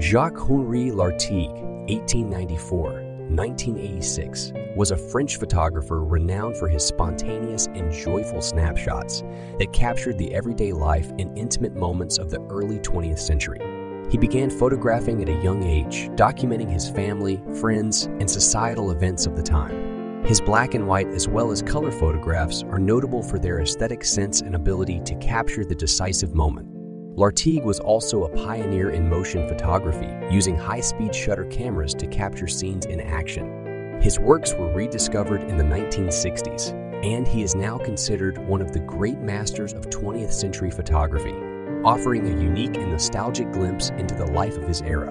Jacques Henri Lartigue, 1894 1986, was a French photographer renowned for his spontaneous and joyful snapshots that captured the everyday life and intimate moments of the early 20th century. He began photographing at a young age, documenting his family, friends, and societal events of the time. His black and white as well as color photographs are notable for their aesthetic sense and ability to capture the decisive moment. Lartigue was also a pioneer in motion photography, using high-speed shutter cameras to capture scenes in action. His works were rediscovered in the 1960s, and he is now considered one of the great masters of 20th century photography, offering a unique and nostalgic glimpse into the life of his era.